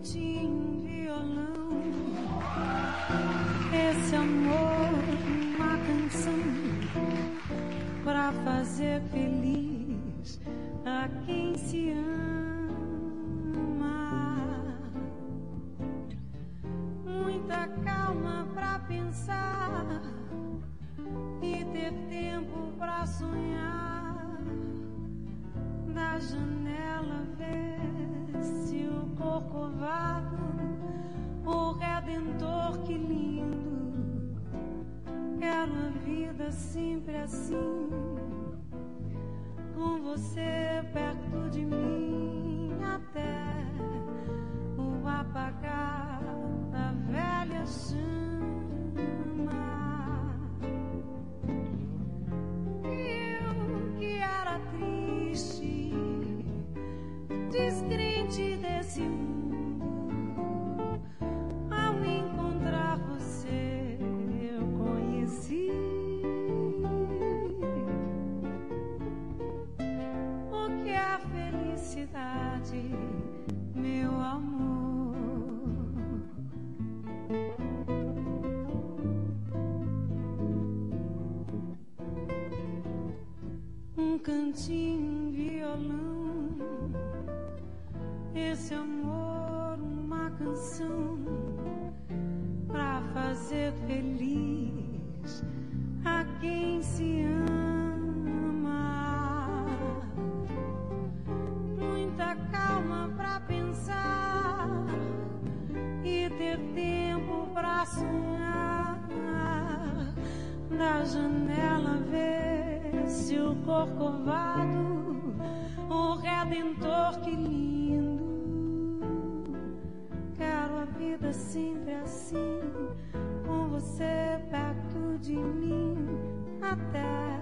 cantinho, violão. Esse amor, uma canção pra fazer feliz a quem se ama. Muita calma pra pensar e ter tempo pra sonhar. Da janela sempre assim, com você perto de mim até o apagar da velha chama. Um cantinho, um violão. Esse amor, uma canção pra fazer feliz a quem se ama. Muita calma pra pensar e ter tempo pra sonhar. Ver se o corcovado, o redentor, que lindo. Quero a vida sempre assim, com você perto de mim, até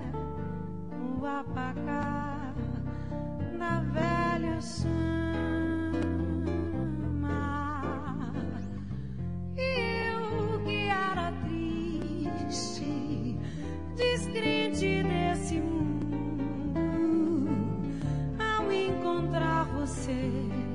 o apagar você